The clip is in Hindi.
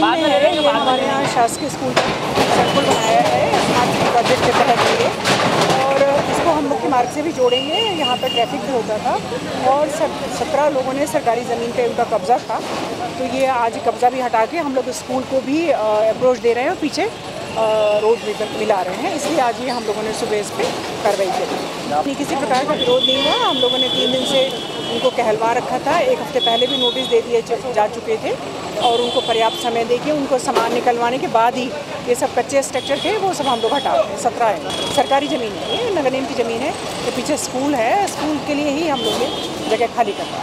में है ये हमारे यहाँ शासकीय स्कूल का सर्कुल बनाया है स्मार्ट प्रोजेक्ट के तहत और इसको हम मुख्य मार्ग से भी जोड़ेंगे यहाँ पर ट्रैफ़िक भी होता था। और सत्रह लोगों ने सरकारी ज़मीन पे उनका कब्ज़ा था। तो ये आज कब्ज़ा भी हटा के हम लोग स्कूल को भी अप्रोच दे रहे हैं और पीछे रोड मिला रहे हैं। इसलिए आज ये हम लोगों ने सुबह इस पर कार्रवाई करी किसी प्रकार का विरोध नहीं हुआ। हम लोगों ने तीन दिन से उनको कहलवा रखा था। एक हफ़्ते पहले भी नोटिस दे दिए जा चुके थे और उनको पर्याप्त समय देके उनको सामान निकलवाने के बाद ही ये सब कच्चे स्ट्रक्चर थे, वो सब हम लोग हटा रहे सत्रह है। सरकारी ज़मीन है, नगर निगम की ज़मीन है। तो पीछे स्कूल है। स्कूल के लिए ही हम लोग ने जगह खाली करवा